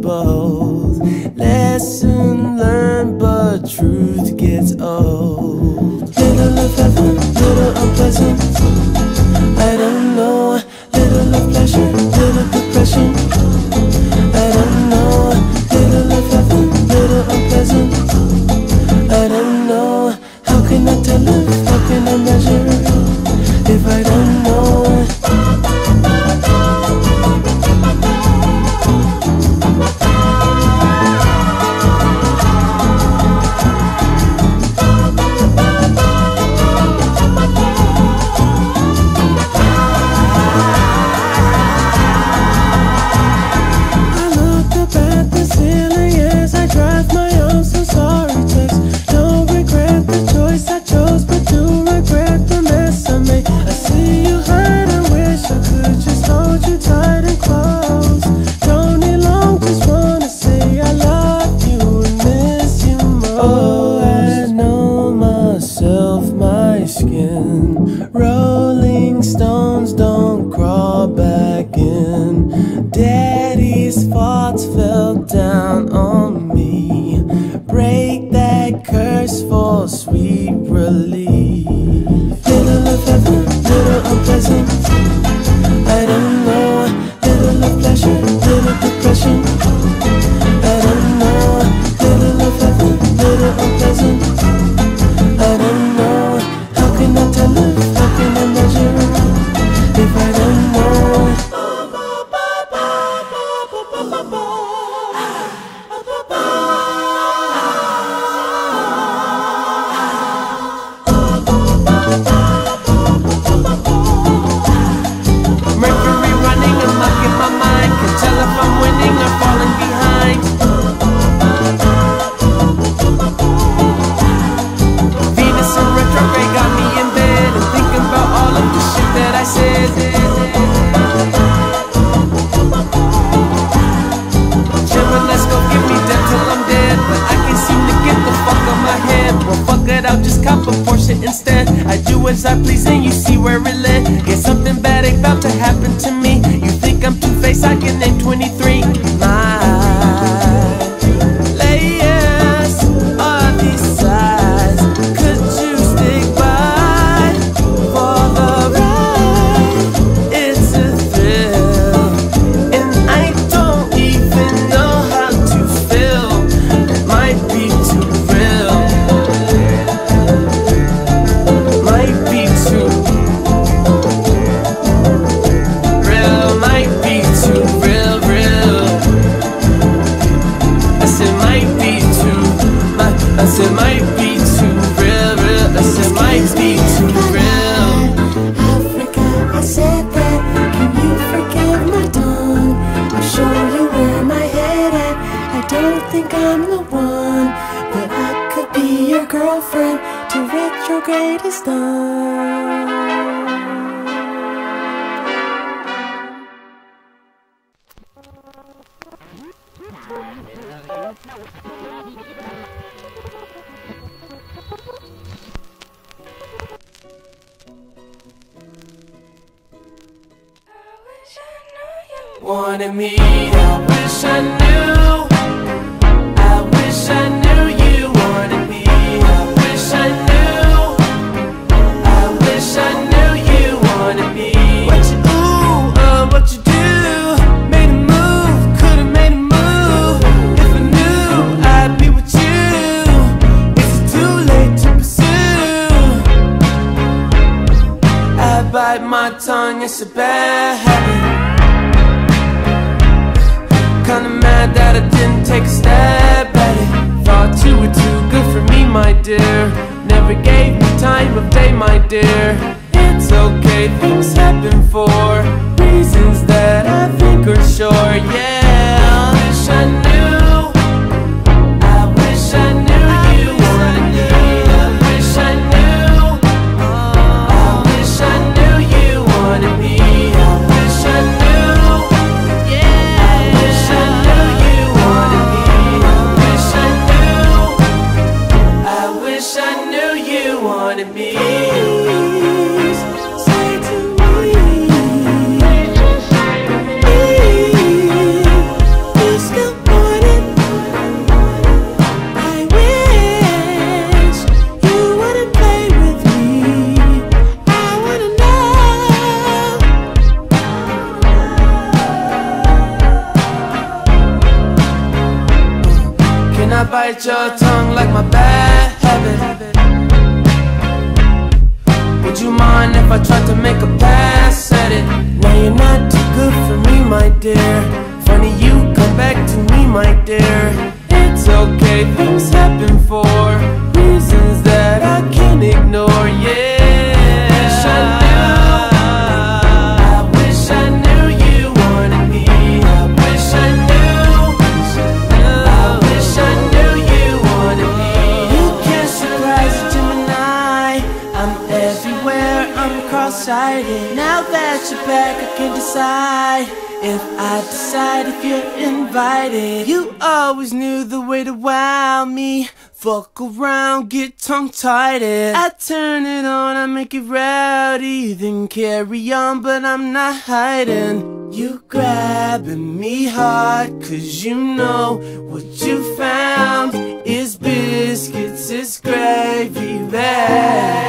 both. Lesson learned, but truth gets old. Little of heaven, little of pleasant. I don't know, little of pleasure. tight and close. instead I do as I please and you see where it led. Get something bad about to happen to me. You think I'm two-faced, I can name 23 might be too much. I said might be too real, real. I said might be too real. Africa, I said that. Can you forgive my tongue? I'll show you where my head at. I don't think I'm the one, but I could be your girlfriend to retrograde is done. Wanted me, I wish I knew. I wish I knew you wanted me. I wish I knew. I wish I knew you wanted me. What you ooh, uh, what you do? Made a move, could've made a move. If I knew, I'd be with you. Is it too late to pursue? I bite my tongue, it's a bad that I didn't take a step at it Thought you were too good for me, my dear. Never gave me time of day, my dear. It's okay, things happen for Reasons that I think are sure, yeah wanted. Say to me. I wish you wouldn't play with me. I wanna know. Can I bite your tongue like my bad habit? If I tried to make a pass at it? Now you're not too good for me, my dear Funny you come back to me, my dear It's okay, things happen for can decide if I decide if you're invited. You always knew the way to wow me. Fuck around, get tongue-tied. I turn it on, I make it rowdy, then carry on, but I'm not hiding. You grabbing me hard, cause you know what you found is biscuits, it's gravy bag.